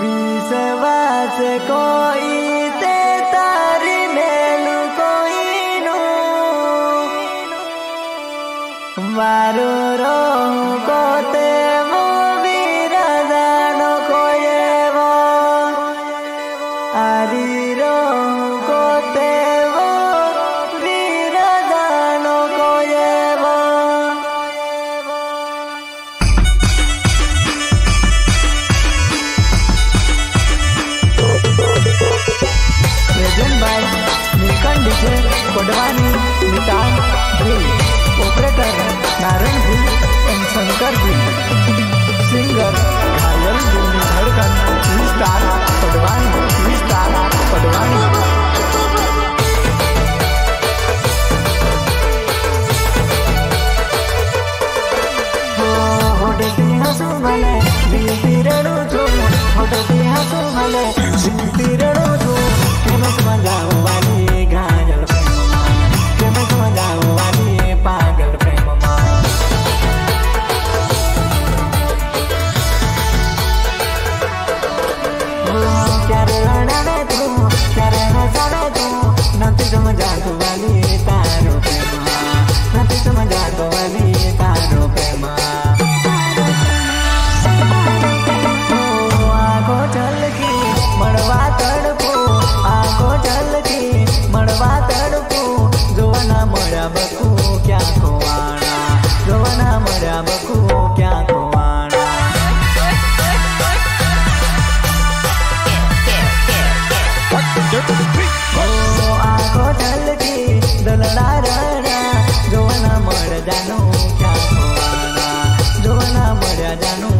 विश्वास कोई ते तारी मेलु कोई नो वारू खंडवानी मितान Gill operator Narayan ji and Shankar ji singer, Ghayal ji धड़कन, विस्तार पडवाणी विस्तार पडवानी ಸುಮಲೆ ನಿಂತಿರಡು ಜೋ ಹೊಡೆದಿ ಹಸುಮಲೆ ನಿಂತಿರಡು ಜೋ ಕೆಲಸ ಮಜಾವ शरण तो वाली तारो प्रेमा न तो तारो प्रेमा आगो चल की आगो चल की मड़वा तड़पो। जोना मोरा बकू क्या खोआना मोरा बकू I don't know.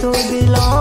तू दिलों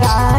I